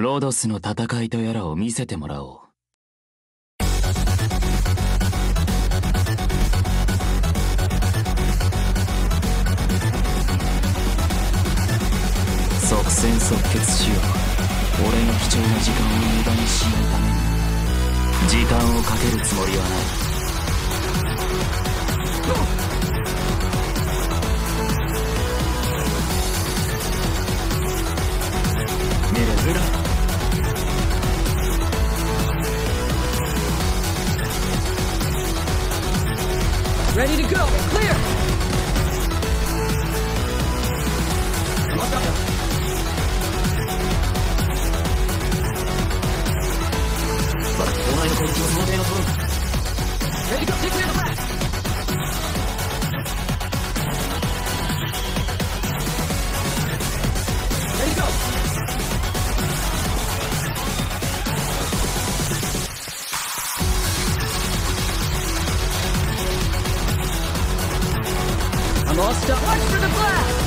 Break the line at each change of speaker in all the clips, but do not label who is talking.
ロドスの戦いとやらを見せてもらおう。即戦即決しよう。俺の貴重な時間を無駄にしないために時間をかけるつもりはない。
Ready to go. Clear. Ready to go. Stuck. Watch for the blast!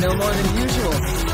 No more than usual.